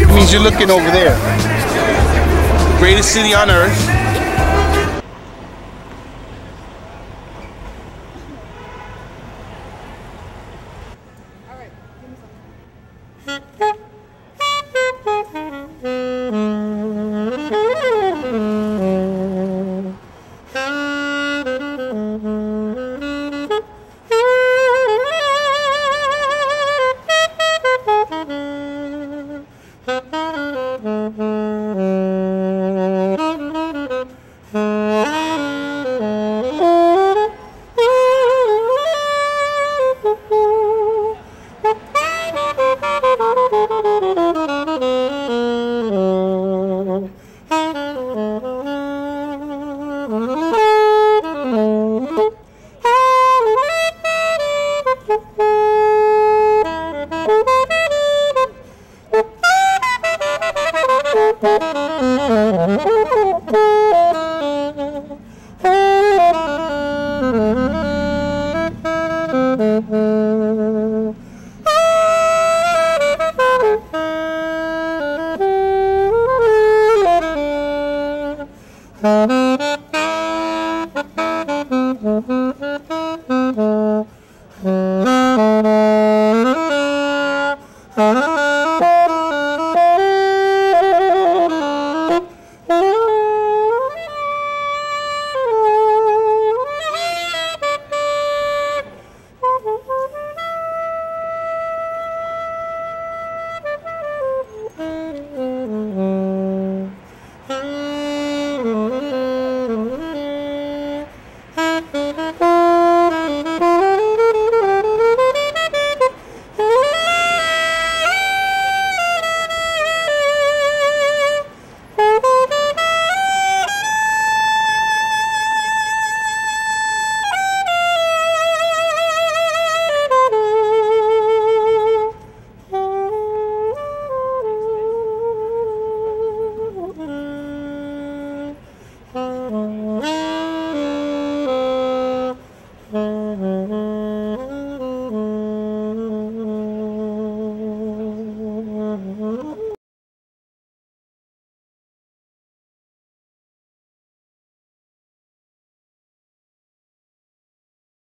It means you're looking over there. Greatest city on earth. Huh?